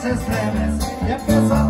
vocês lembram. E a pessoa